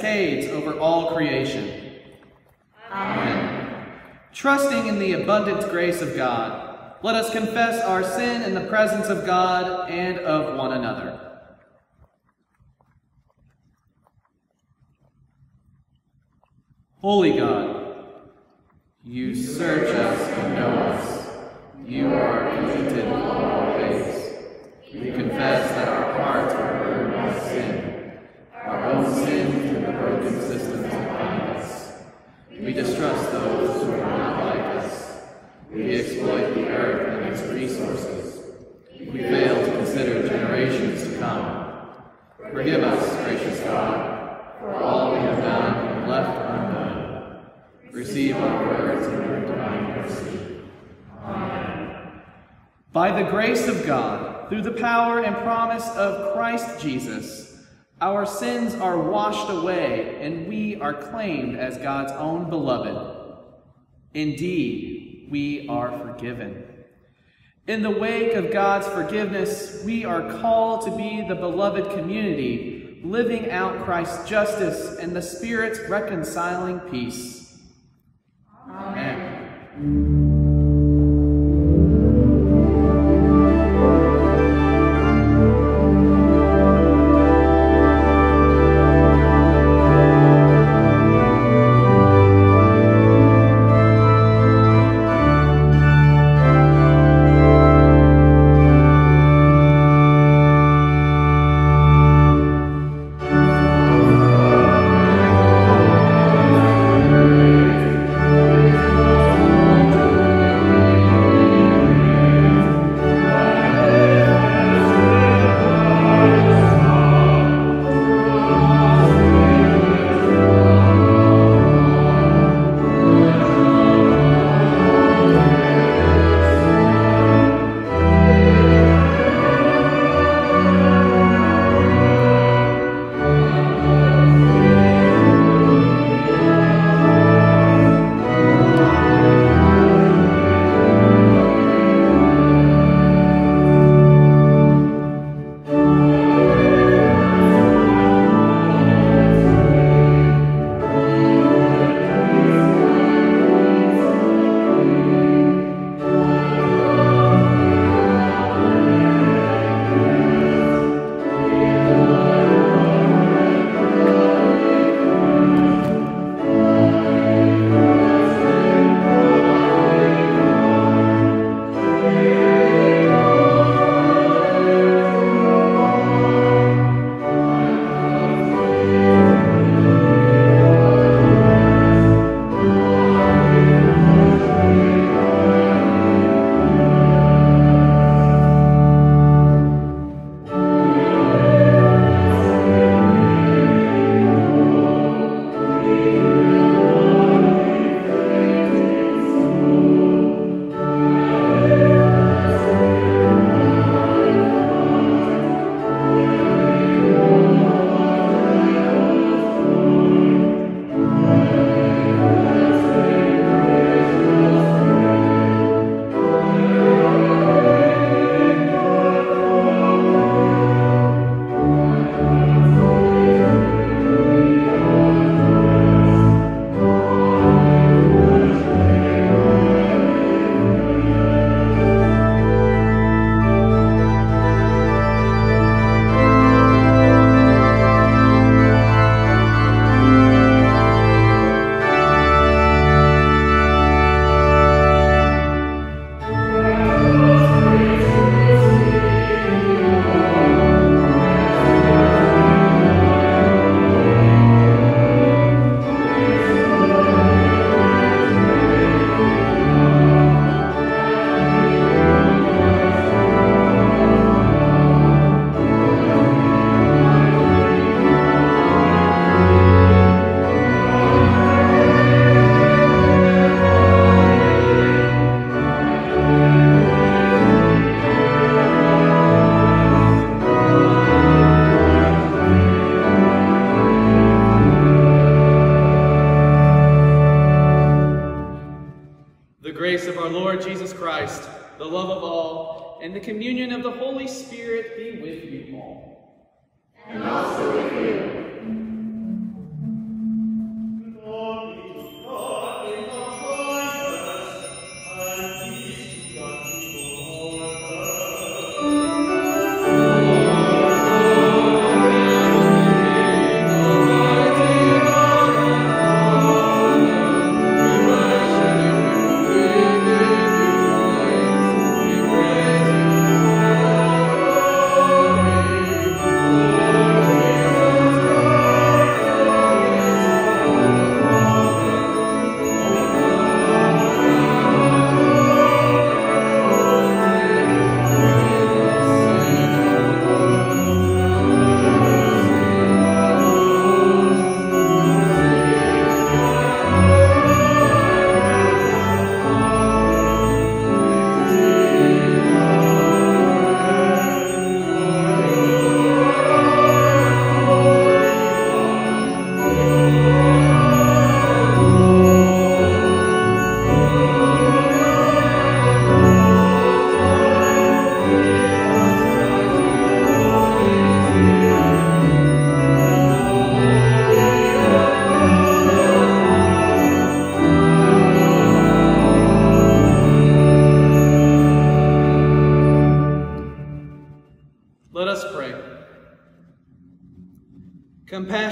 cascades over all creation. Amen. Trusting in the abundant grace of God, let us confess our sin in the presence of God and of one another. Holy God, you search us and know us. You are acquainted with all our ways. We confess that our hearts are burdened by sin, our own sin broken systems behind us. We distrust those who are not like us. We exploit the earth and its resources. We fail to consider generations to come. Forgive us, gracious God, for all we have done and left undone. Receive our words in your divine mercy. Amen. By the grace of God, through the power and promise of Christ Jesus, our sins are washed away and we are claimed as God's own beloved. Indeed, we are forgiven. In the wake of God's forgiveness, we are called to be the beloved community, living out Christ's justice and the Spirit's reconciling peace. Amen. Amen.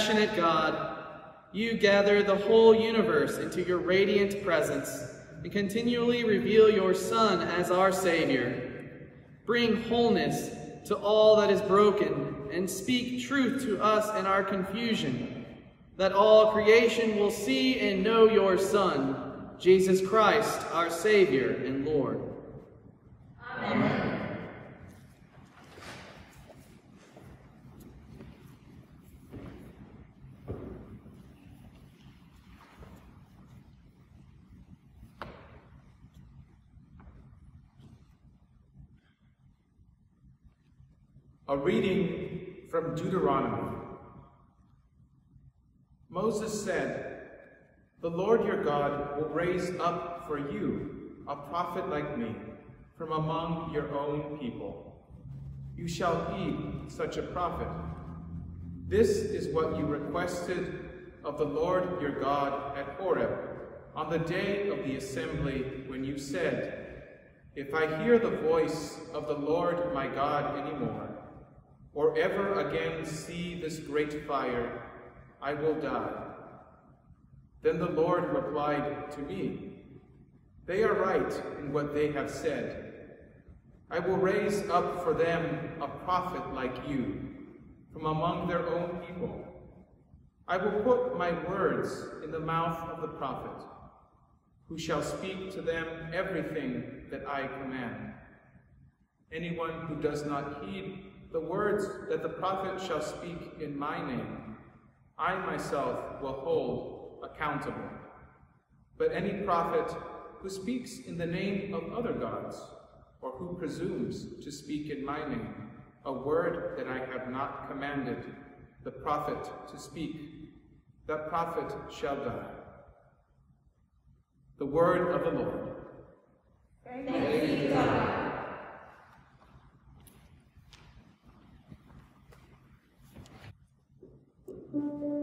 Compassionate God, you gather the whole universe into your radiant presence and continually reveal your Son as our Savior. Bring wholeness to all that is broken and speak truth to us in our confusion, that all creation will see and know your Son, Jesus Christ, our Savior and Lord. Amen. A reading from Deuteronomy. Moses said, The Lord your God will raise up for you a prophet like me from among your own people. You shall heed such a prophet. This is what you requested of the Lord your God at Horeb on the day of the assembly when you said, If I hear the voice of the Lord my God anymore, or ever again see this great fire, I will die. Then the Lord replied to me, They are right in what they have said. I will raise up for them a prophet like you, from among their own people. I will put my words in the mouth of the prophet, who shall speak to them everything that I command. Anyone who does not heed the words that the prophet shall speak in my name, I myself will hold accountable. But any prophet who speaks in the name of other gods, or who presumes to speak in my name, a word that I have not commanded the prophet to speak, that prophet shall die. The word of the Lord. Thanks to God.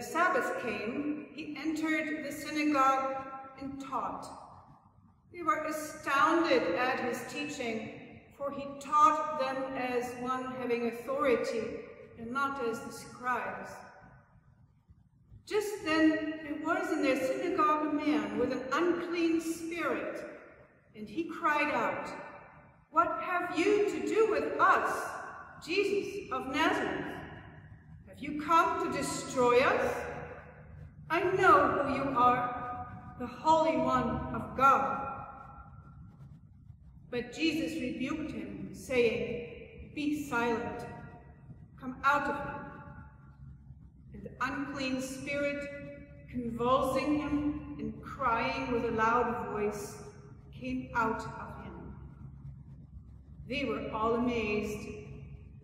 The Sabbath came, he entered the synagogue and taught. They were astounded at his teaching, for he taught them as one having authority and not as the scribes. Just then there was in their synagogue a man with an unclean spirit, and he cried out, What have you to do with us, Jesus of Nazareth? You come to destroy us? I know who you are, the Holy One of God. But Jesus rebuked him, saying, Be silent, come out of him. And the unclean spirit, convulsing him and crying with a loud voice, came out of him. They were all amazed,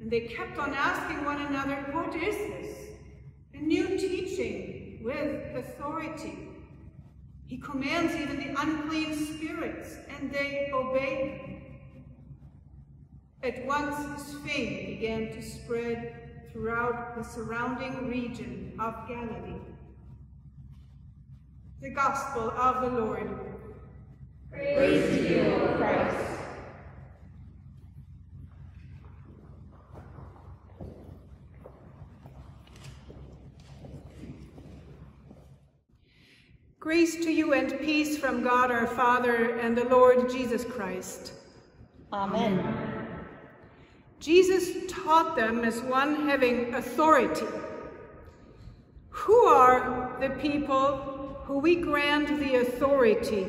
and they kept on asking one another, What is this? A new teaching with authority. He commands even the unclean spirits, and they obey him. At once his fame began to spread throughout the surrounding region of Galilee. The Gospel of the Lord. Praise to you, Christ. Grace to you and peace from God our Father and the Lord Jesus Christ. Amen. Jesus taught them as one having authority. Who are the people who we grant the authority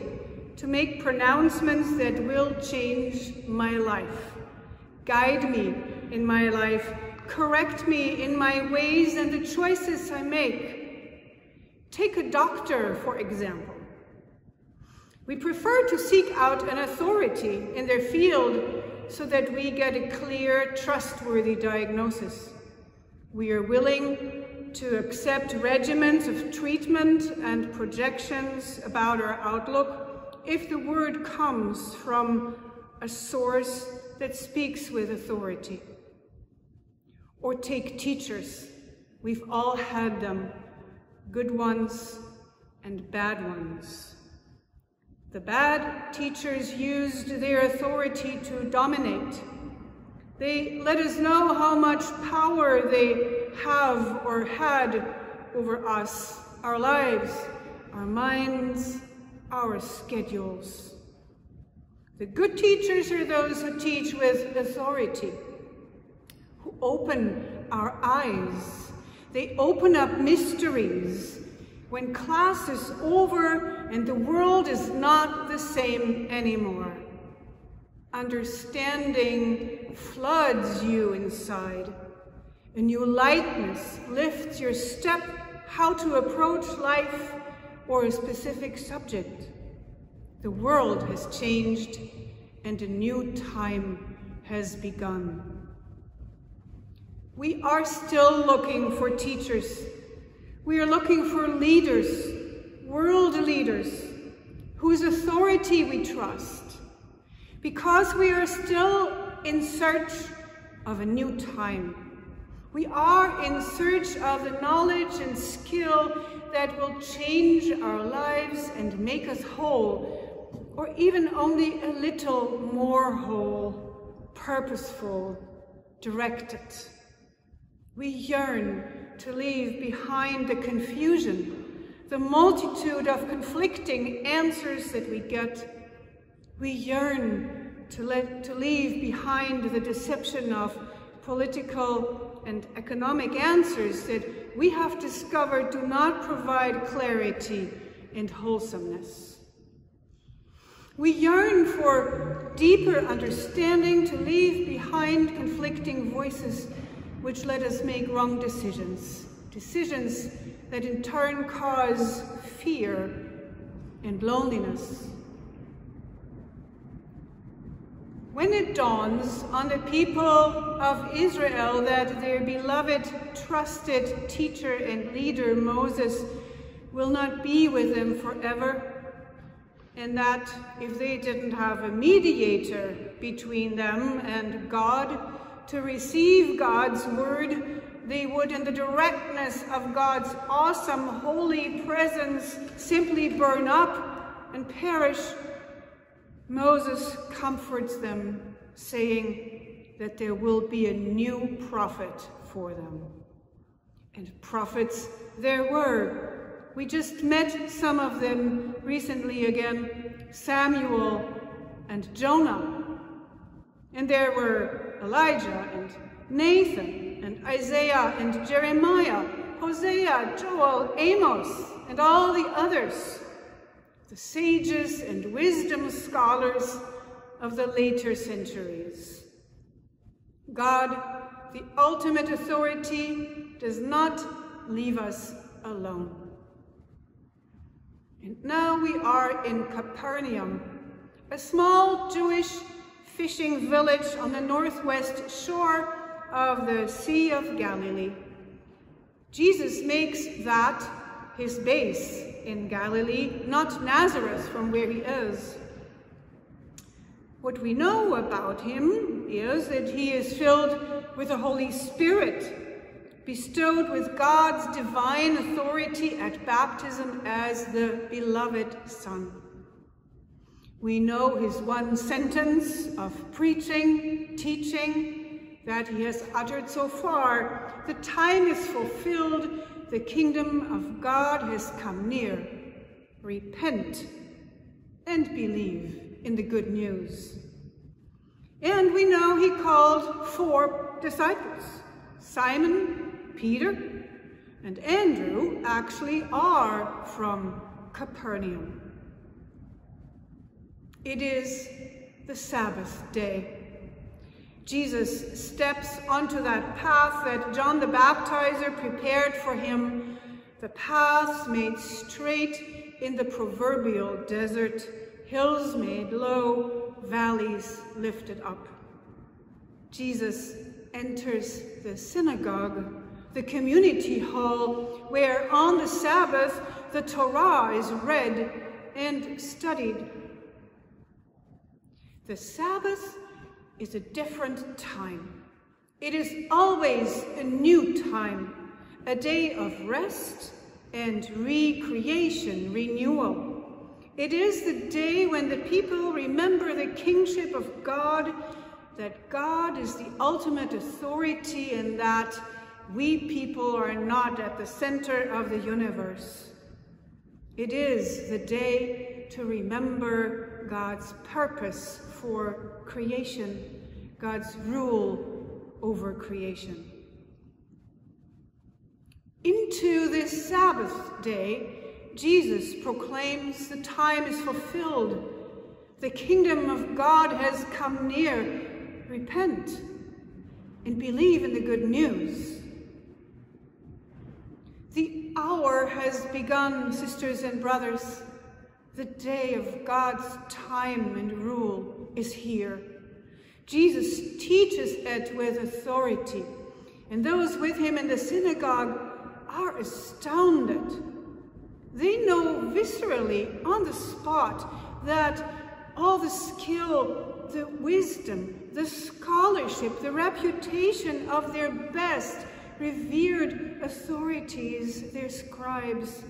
to make pronouncements that will change my life, guide me in my life, correct me in my ways and the choices I make? Take a doctor, for example. We prefer to seek out an authority in their field so that we get a clear, trustworthy diagnosis. We are willing to accept regimens of treatment and projections about our outlook if the word comes from a source that speaks with authority. Or take teachers. We've all had them, good ones and bad ones. The bad teachers used their authority to dominate. They let us know how much power they have or had over us, our lives, our minds, our schedules. The good teachers are those who teach with authority, who open our eyes. They open up mysteries when class is over and the world is not the same anymore. Understanding floods you inside. A new lightness lifts your step how to approach life or a specific subject. The world has changed and a new time has begun. We are still looking for teachers. We are looking for leaders, world leaders, whose authority we trust, because we are still in search of a new time. We are in search of the knowledge and skill that will change our lives and make us whole, or even only a little more whole, purposeful, directed. We yearn to leave behind the confusion, the multitude of conflicting answers that we get. We yearn to, let, to leave behind the deception of political and economic answers that we have discovered do not provide clarity and wholesomeness. We yearn for deeper understanding to leave behind conflicting voices which let us make wrong decisions, decisions that in turn cause fear and loneliness. When it dawns on the people of Israel that their beloved, trusted teacher and leader Moses will not be with them forever, and that if they didn't have a mediator between them and God to receive God's word, they would, in the directness of God's awesome holy presence, simply burn up and perish Moses comforts them, saying that there will be a new prophet for them. And prophets there were. We just met some of them recently again, Samuel and Jonah. And there were Elijah and Nathan and Isaiah and Jeremiah, Hosea, Joel, Amos, and all the others the sages and wisdom scholars of the later centuries. God, the ultimate authority, does not leave us alone. And now we are in Capernaum, a small Jewish fishing village on the northwest shore of the Sea of Galilee. Jesus makes that his base in Galilee, not Nazareth from where he is. What we know about him is that he is filled with the Holy Spirit, bestowed with God's divine authority at baptism as the beloved Son. We know his one sentence of preaching, teaching, that he has uttered so far. The time is fulfilled the kingdom of God has come near. Repent and believe in the good news. And we know he called four disciples. Simon, Peter, and Andrew actually are from Capernaum. It is the Sabbath day. Jesus steps onto that path that John the Baptizer prepared for him, the paths made straight in the proverbial desert, hills made low, valleys lifted up. Jesus enters the synagogue, the community hall, where on the Sabbath the Torah is read and studied. The Sabbath is a different time. It is always a new time, a day of rest and recreation, renewal. It is the day when the people remember the kingship of God, that God is the ultimate authority and that we people are not at the center of the universe. It is the day to remember God's purpose for creation, God's rule over creation. Into this Sabbath day, Jesus proclaims the time is fulfilled. The kingdom of God has come near. Repent and believe in the good news. The hour has begun, sisters and brothers. The day of God's time and rule is here. Jesus teaches it with authority, and those with him in the synagogue are astounded. They know viscerally, on the spot, that all the skill, the wisdom, the scholarship, the reputation of their best revered authorities, their scribes,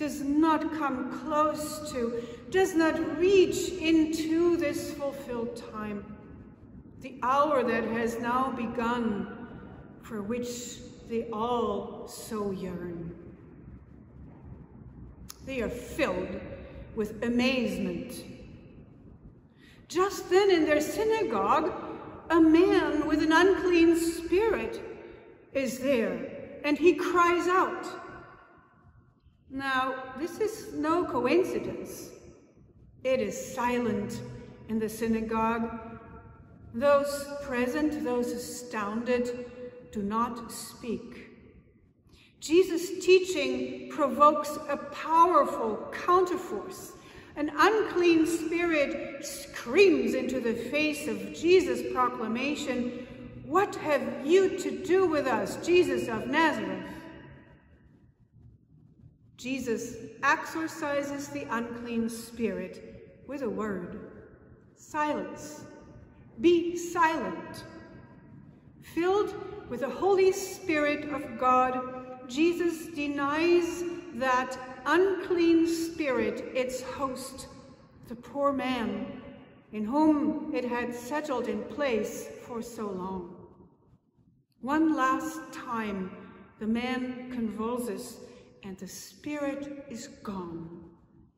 does not come close to, does not reach into this fulfilled time, the hour that has now begun, for which they all so yearn. They are filled with amazement. Just then in their synagogue, a man with an unclean spirit is there, and he cries out. Now, this is no coincidence. It is silent in the synagogue. Those present, those astounded, do not speak. Jesus' teaching provokes a powerful counterforce. An unclean spirit screams into the face of Jesus' proclamation, What have you to do with us, Jesus of Nazareth? Jesus exorcises the unclean spirit with a word silence. Be silent. Filled with the Holy Spirit of God, Jesus denies that unclean spirit its host, the poor man, in whom it had settled in place for so long. One last time, the man convulses and the spirit is gone,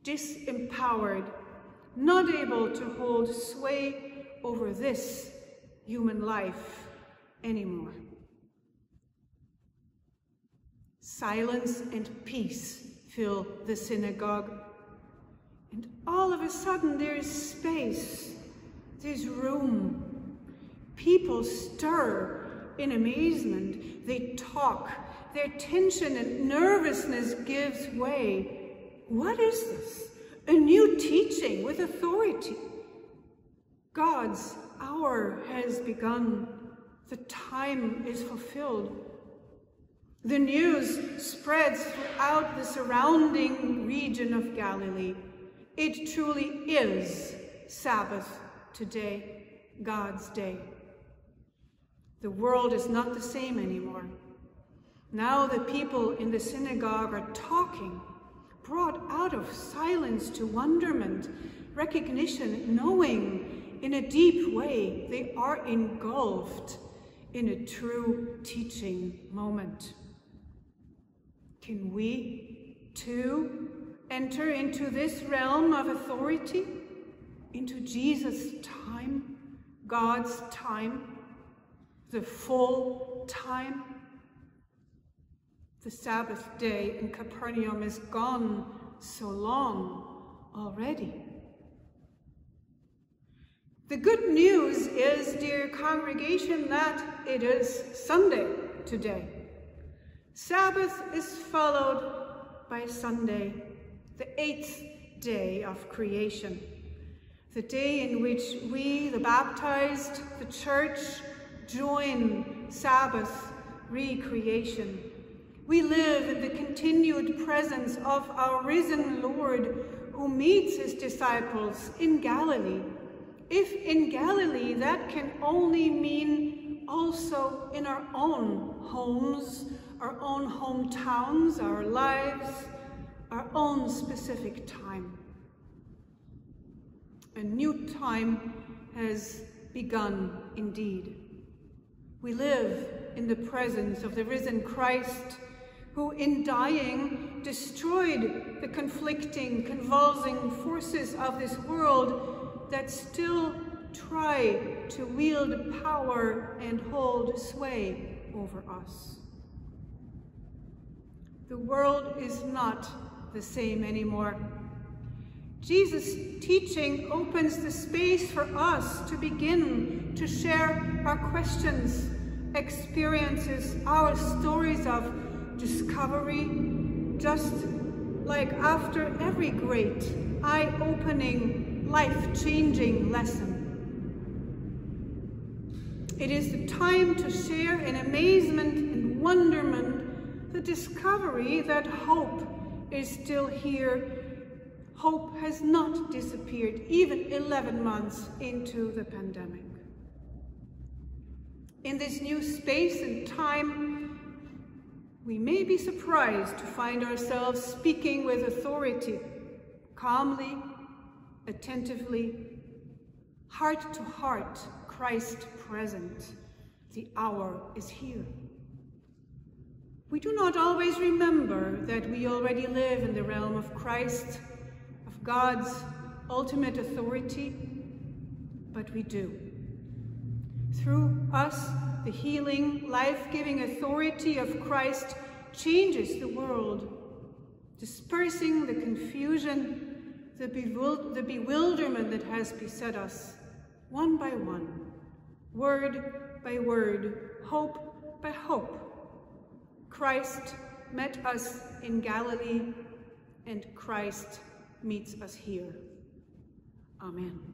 disempowered, not able to hold sway over this human life anymore. Silence and peace fill the synagogue. And all of a sudden there's space, there's room. People stir in amazement. They talk. Their tension and nervousness gives way. What is this? A new teaching with authority. God's hour has begun. The time is fulfilled. The news spreads throughout the surrounding region of Galilee. It truly is Sabbath today, God's day. The world is not the same anymore. Now the people in the synagogue are talking, brought out of silence to wonderment, recognition, knowing in a deep way they are engulfed in a true teaching moment. Can we, too, enter into this realm of authority, into Jesus' time, God's time, the full time? The Sabbath day in Capernaum is gone so long already. The good news is, dear congregation, that it is Sunday today. Sabbath is followed by Sunday, the eighth day of creation, the day in which we, the baptized, the church, join Sabbath recreation. We live in the continued presence of our risen Lord who meets his disciples in Galilee. If in Galilee, that can only mean also in our own homes, our own hometowns, our lives, our own specific time. A new time has begun indeed. We live in the presence of the risen Christ who in dying destroyed the conflicting, convulsing forces of this world that still try to wield power and hold sway over us. The world is not the same anymore. Jesus' teaching opens the space for us to begin to share our questions, experiences, our stories of discovery, just like after every great, eye-opening, life-changing lesson. It is the time to share in amazement and wonderment the discovery that hope is still here. Hope has not disappeared, even 11 months into the pandemic. In this new space and time, we may be surprised to find ourselves speaking with authority, calmly, attentively, heart to heart, Christ present. The hour is here. We do not always remember that we already live in the realm of Christ, of God's ultimate authority, but we do. Through us, the healing, life-giving authority of Christ changes the world, dispersing the confusion, the, bewil the bewilderment that has beset us, one by one, word by word, hope by hope. Christ met us in Galilee, and Christ meets us here. Amen.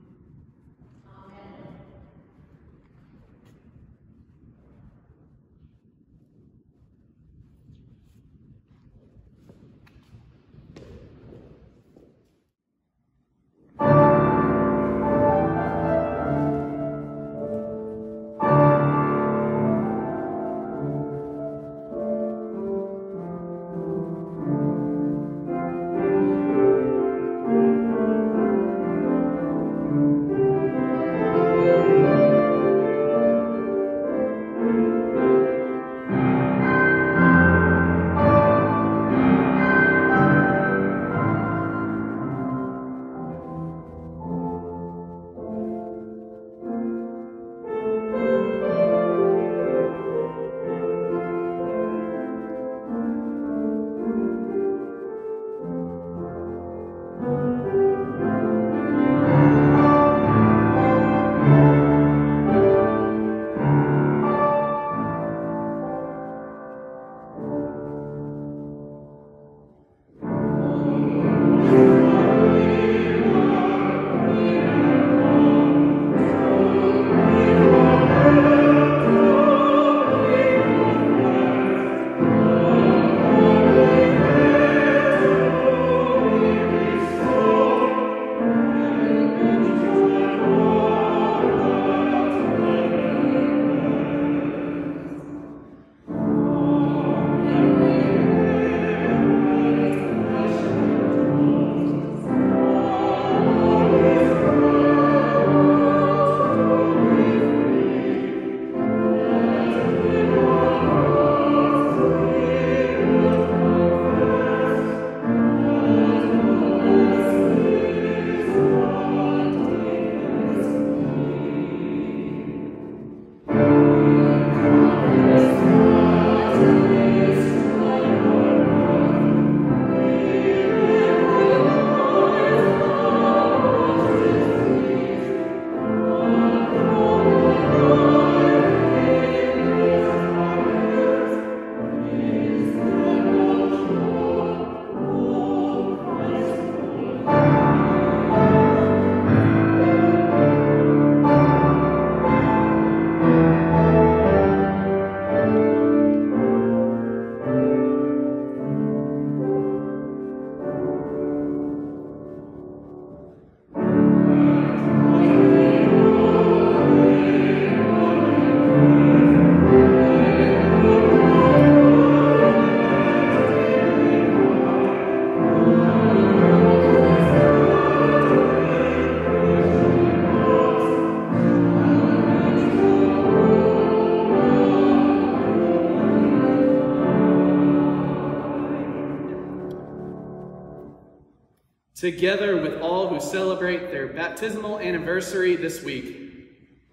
Together with all who celebrate their baptismal anniversary this week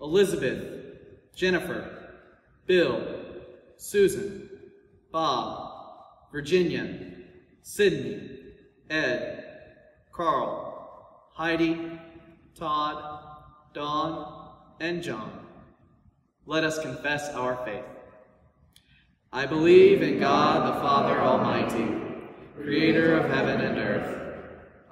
Elizabeth, Jennifer, Bill, Susan, Bob, Virginia, Sydney, Ed, Carl, Heidi, Todd, Don, and John. Let us confess our faith. I believe in God the Father Almighty, creator of heaven and earth.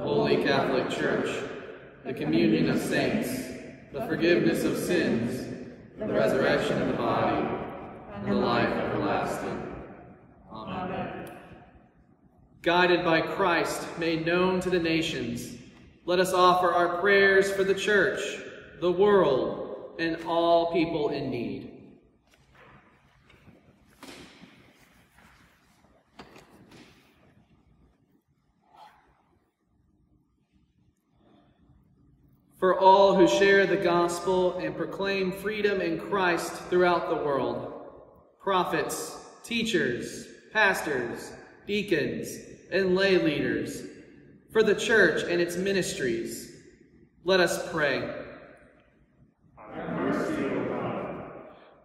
holy Catholic Church, the communion of saints, the forgiveness of sins, the resurrection of the body, and the life everlasting. Amen. Guided by Christ, made known to the nations, let us offer our prayers for the church, the world, and all people in need. For all who share the gospel and proclaim freedom in Christ throughout the world, prophets, teachers, pastors, deacons, and lay leaders, for the church and its ministries, let us pray.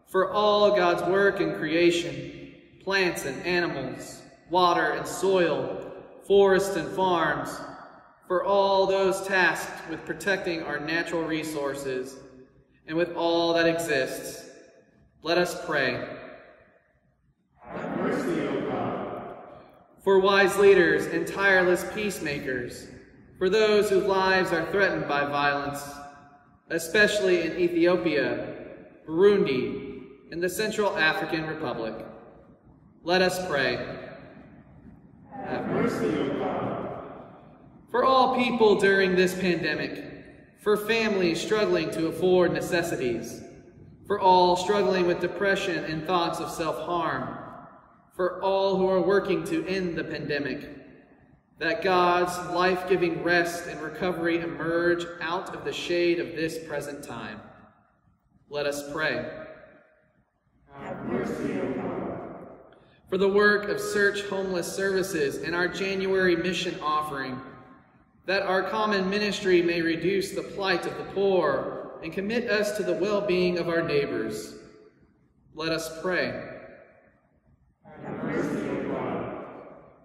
For all God's work in creation, plants and animals, water and soil, forests and farms, for all those tasked with protecting our natural resources and with all that exists, let us pray. Have mercy, O God. For wise leaders and tireless peacemakers, for those whose lives are threatened by violence, especially in Ethiopia, Burundi, and the Central African Republic. Let us pray. Have mercy, O God. For all people during this pandemic, for families struggling to afford necessities, for all struggling with depression and thoughts of self-harm, for all who are working to end the pandemic, that God's life-giving rest and recovery emerge out of the shade of this present time. Let us pray. Have mercy, O God. For the work of Search Homeless Services and our January mission offering, that our common ministry may reduce the plight of the poor and commit us to the well-being of our neighbors. Let us pray.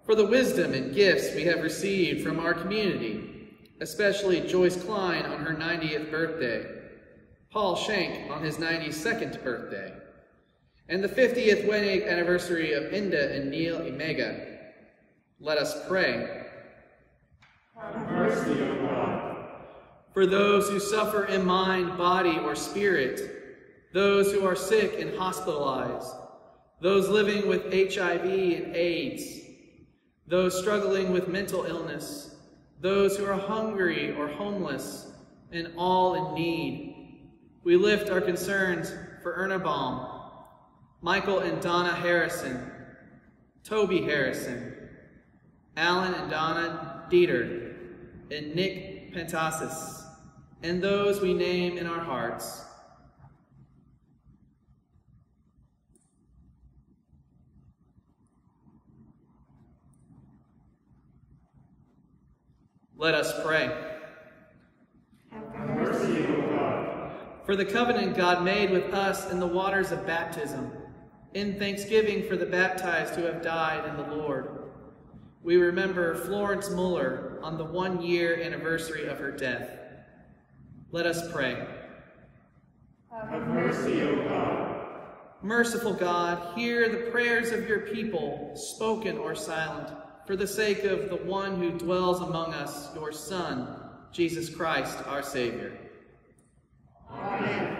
For the wisdom and gifts we have received from our community, especially Joyce Klein on her 90th birthday, Paul Shank on his 92nd birthday, and the 50th wedding anniversary of Inda and Neil Imega. Let us pray. Have mercy, God. For those who suffer in mind, body, or spirit, those who are sick and hospitalized, those living with HIV and AIDS, those struggling with mental illness, those who are hungry or homeless, and all in need. We lift our concerns for Erna Baum, Michael and Donna Harrison, Toby Harrison, Alan and Donna Dieter, and Nick Pentasis, and those we name in our hearts. Let us pray. Have mercy, O God. For the covenant God made with us in the waters of baptism, in thanksgiving for the baptized who have died in the Lord. We remember Florence Muller on the one year anniversary of her death. Let us pray. Have mercy, O God. Merciful God, hear the prayers of your people, spoken or silent, for the sake of the one who dwells among us, your Son, Jesus Christ, our Savior. Amen.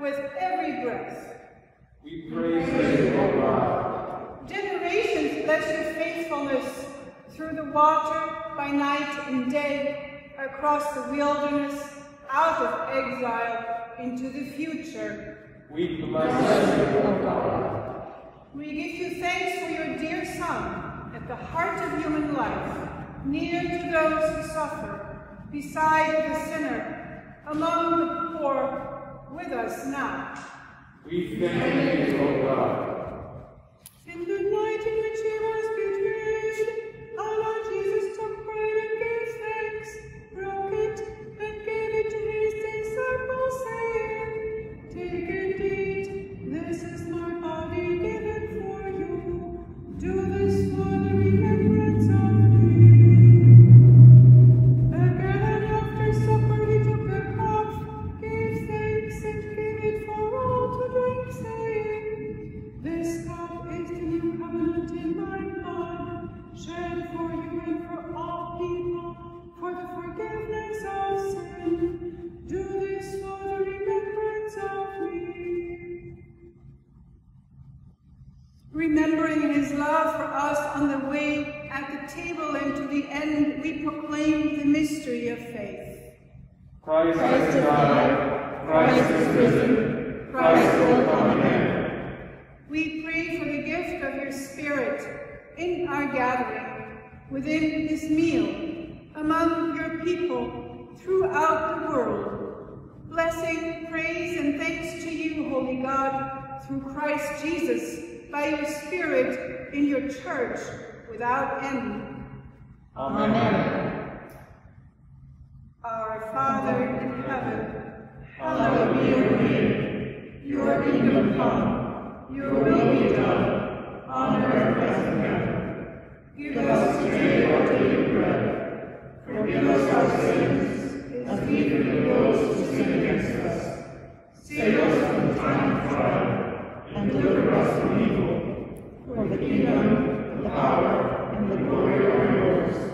With every breath. We praise you, O God. Generations bless your faithfulness through the water, by night and day, across the wilderness, out of exile, into the future. We bless you, O God. We give you thanks for your dear Son, at the heart of human life, near to those who suffer, beside the sinner, among the poor, with us now. We thank you, O God. Amen. Our Father in heaven, Hallowed be your name. Your kingdom come. Your will be done, on earth as in heaven. give us today our daily bread. Forgive us our sins, as we forgive those who sin against us. Save us from the time of trial, and deliver us from evil. For the kingdom, the power, and the glory are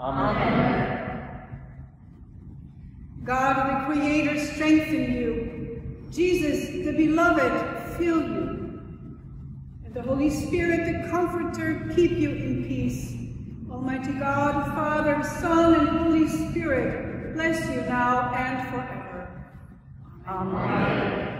Amen. God the Creator strengthen you. Jesus the Beloved fill you. And the Holy Spirit the Comforter keep you in peace. Almighty God, Father, Son, and Holy Spirit, bless you now and forever. Amen.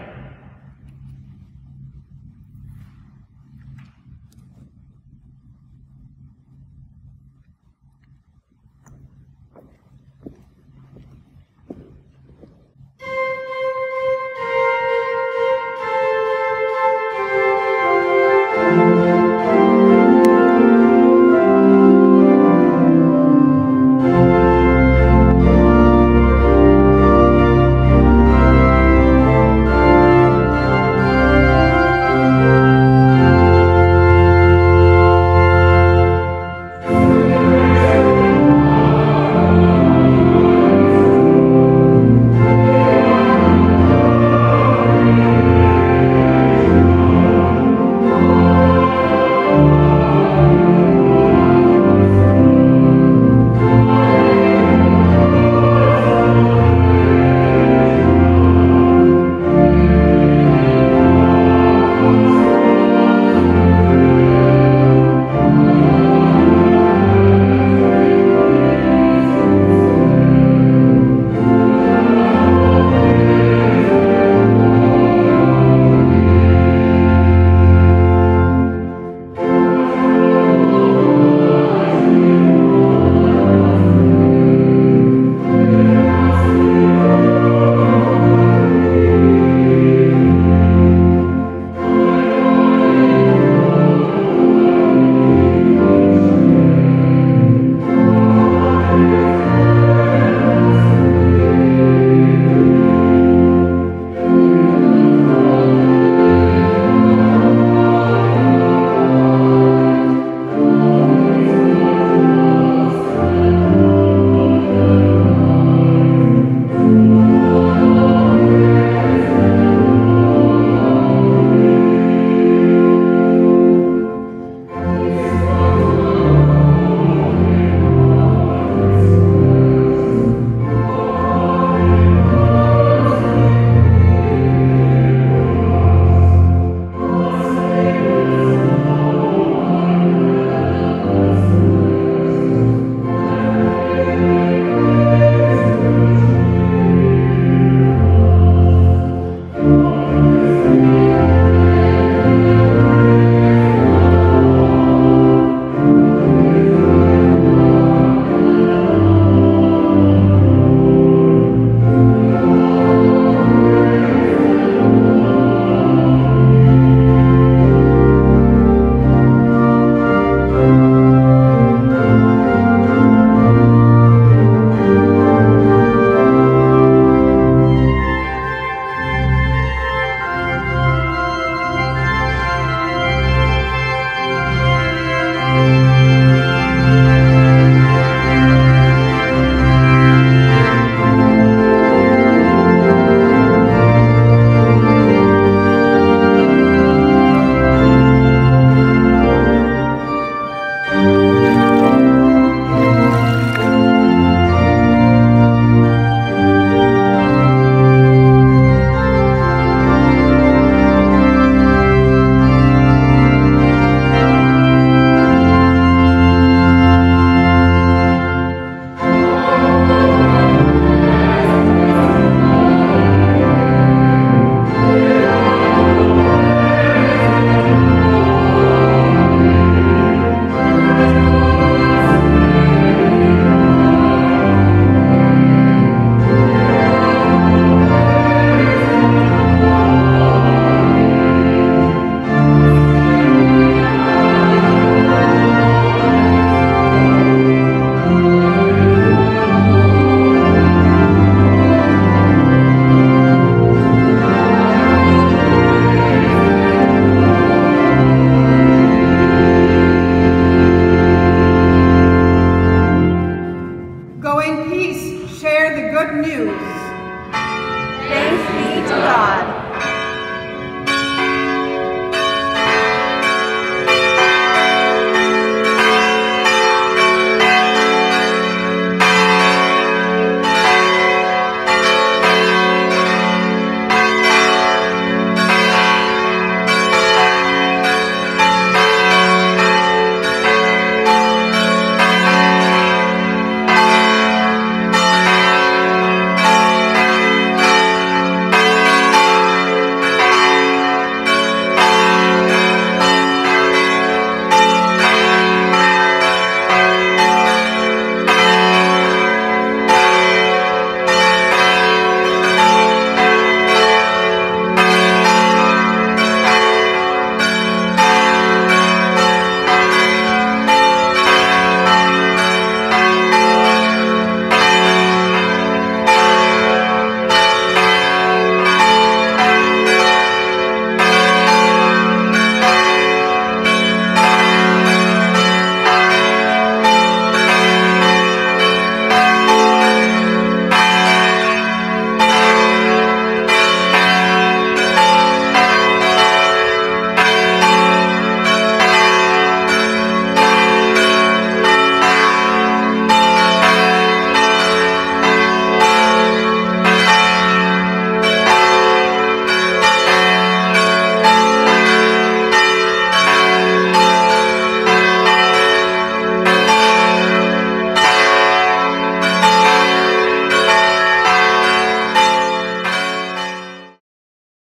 news.